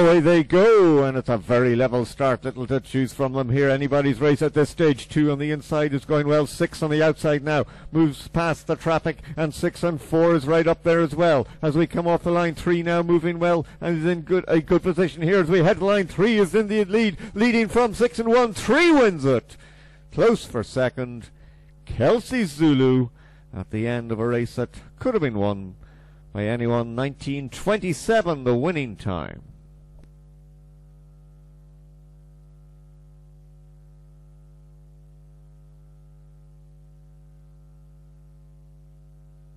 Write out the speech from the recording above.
Away they go, and it's a very level start. Little to choose from them here. Anybody's race at this stage. Two on the inside is going well. Six on the outside now. Moves past the traffic, and six and four is right up there as well. As we come off the line, three now moving well and is in good a good position here as we head line. Three is in the lead, leading from six and one. Three wins it. Close for second. Kelsey Zulu at the end of a race that could have been won by anyone. 1927, the winning time.